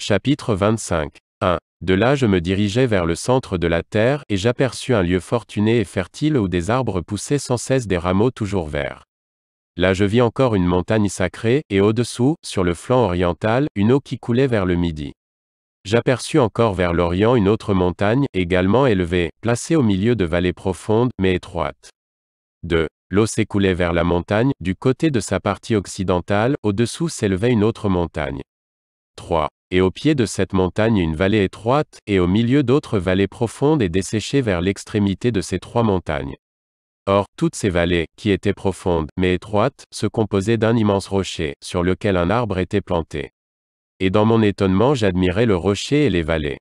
Chapitre 25. 1. De là je me dirigeai vers le centre de la terre, et j'aperçus un lieu fortuné et fertile où des arbres poussaient sans cesse des rameaux toujours verts. Là je vis encore une montagne sacrée, et au-dessous, sur le flanc oriental, une eau qui coulait vers le midi. J'aperçus encore vers l'orient une autre montagne, également élevée, placée au milieu de vallées profondes, mais étroites. 2. L'eau s'écoulait vers la montagne, du côté de sa partie occidentale, au-dessous s'élevait une autre montagne. 3. Et au pied de cette montagne une vallée étroite, et au milieu d'autres vallées profondes et desséchées vers l'extrémité de ces trois montagnes. Or, toutes ces vallées, qui étaient profondes, mais étroites, se composaient d'un immense rocher, sur lequel un arbre était planté. Et dans mon étonnement j'admirais le rocher et les vallées.